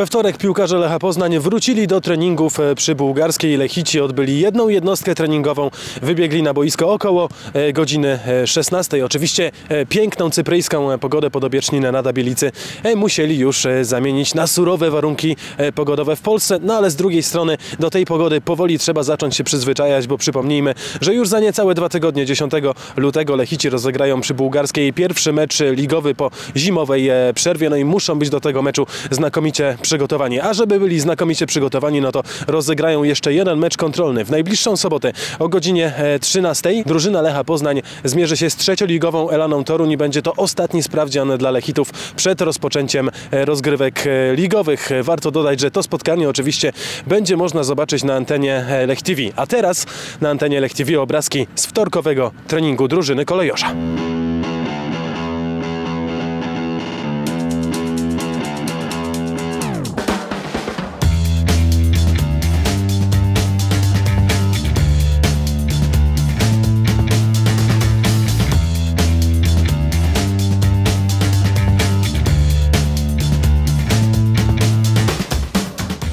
We wtorek piłkarze Lecha Poznań wrócili do treningów e, przy bułgarskiej Lechici. Odbyli jedną jednostkę treningową, wybiegli na boisko około e, godziny e, 16. Oczywiście e, piękną cypryjską pogodę podobieczniny na Dabielicy musieli już zamienić na surowe warunki pogodowe w Polsce. No ale z drugiej strony do tej pogody powoli trzeba zacząć się przyzwyczajać, bo przypomnijmy, że już za niecałe dwa tygodnie, 10 lutego Lechici rozegrają przy bułgarskiej pierwszy mecz ligowy po zimowej przerwie. No i muszą być do tego meczu znakomicie przygotowani. A żeby byli znakomicie przygotowani, no to rozegrają jeszcze jeden mecz kontrolny. W najbliższą sobotę o godzinie e, 13 drużyna Lecha Poznań zmierzy się z trzecioligową Elaną Toruń i będzie to ostatni sprawdzian dla Lechitów przed rozpoczęciem e, rozgrywek e, ligowych. E, Warto dodać, że to spotkanie oczywiście będzie można zobaczyć na antenie e, Lech TV. A teraz na antenie Lech TV obrazki z wtorkowego treningu drużyny kolejorza.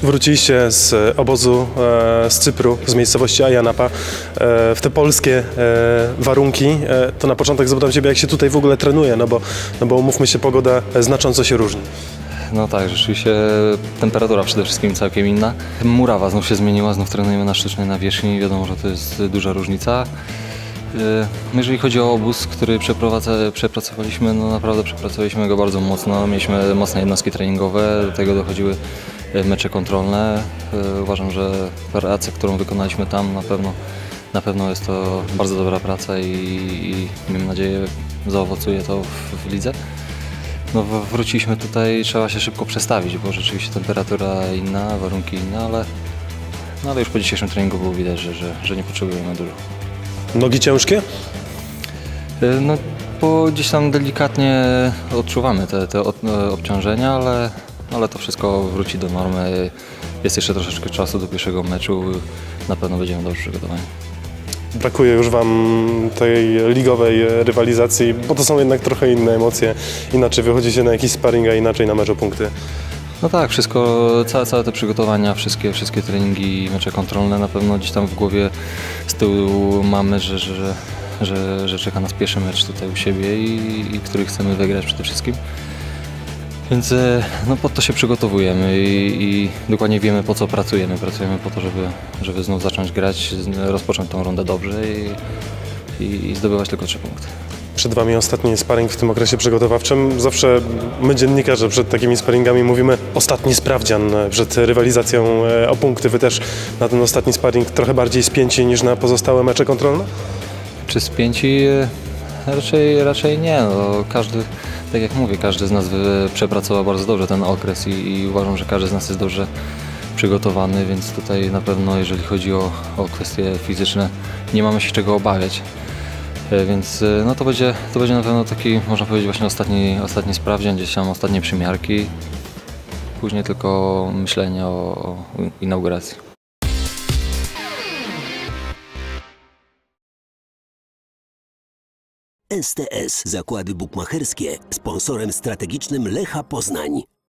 Wróciliście z obozu e, z Cypru, z miejscowości Ajanapa, e, w te polskie e, warunki. E, to na początek zapytam Ciebie, jak się tutaj w ogóle trenuje, no bo, no bo umówmy się, pogoda e, znacząco się różni. No tak, rzeczywiście temperatura przede wszystkim całkiem inna. Murawa znów się zmieniła, znów trenujemy na sztucznej nawierzchni, wiadomo, że to jest duża różnica. Yy, Jeżeli chodzi o obóz, który przepracowaliśmy, no naprawdę przepracowaliśmy go bardzo mocno. Mieliśmy mocne jednostki treningowe, do tego dochodziły mecze kontrolne. Yy, Uważam, że pracę, którą wykonaliśmy tam na pewno, na pewno jest to bardzo dobra praca i, i mam nadzieję zaowocuje to w, w lidze. No wróciliśmy tutaj, trzeba się szybko przestawić, bo rzeczywiście temperatura inna, warunki inne, ale, no ale już po dzisiejszym treningu było widać, że, że, że nie potrzebujemy dużo. Nogi ciężkie? Y, No bo gdzieś tam delikatnie odczuwamy te, te e, obciążenia, ale, ale to wszystko wróci do normy. Jest jeszcze troszeczkę czasu do pierwszego meczu, na pewno będziemy dobrze przygotowani. Brakuje już Wam tej ligowej rywalizacji, bo to są jednak trochę inne emocje. Inaczej wychodzicie na jakiś sparring, a inaczej na mecz o punkty. No tak, wszystko, całe, całe te przygotowania, wszystkie, wszystkie treningi, mecze kontrolne na pewno gdzieś tam w głowie z tyłu mamy, że, że, że, że, że czeka nas pierwszy mecz tutaj u siebie i, i który chcemy wygrać przede wszystkim. Więc e, no, pod to się przygotowujemy i, i dokładnie wiemy po co pracujemy. Pracujemy po to, żeby, żeby znów zacząć grać, rozpocząć tą rundę dobrze i, i, i zdobywać tylko trzy punkty. Przed Wami ostatni sparring w tym okresie przygotowawczym. Zawsze my dziennikarze przed takimi sparingami mówimy ostatni sprawdzian e, przed rywalizacją e, o punkty. Wy też na ten ostatni sparring trochę bardziej spięci niż na pozostałe mecze kontrolne? Czy spięci? Raczej, raczej nie. No, każdy, tak jak mówię, każdy z nas przepracował bardzo dobrze ten okres i, i uważam, że każdy z nas jest dobrze przygotowany, więc tutaj na pewno jeżeli chodzi o, o kwestie fizyczne nie mamy się czego obawiać. E, Więc e, no to, będzie, to będzie na pewno taki, można powiedzieć, właśnie ostatni, ostatni sprawdzian, gdzieś tam ostatnie przymiarki. Później tylko myślenie o, o inauguracji. STS Zakłady Bukmacherskie, sponsorem strategicznym Lecha Poznań.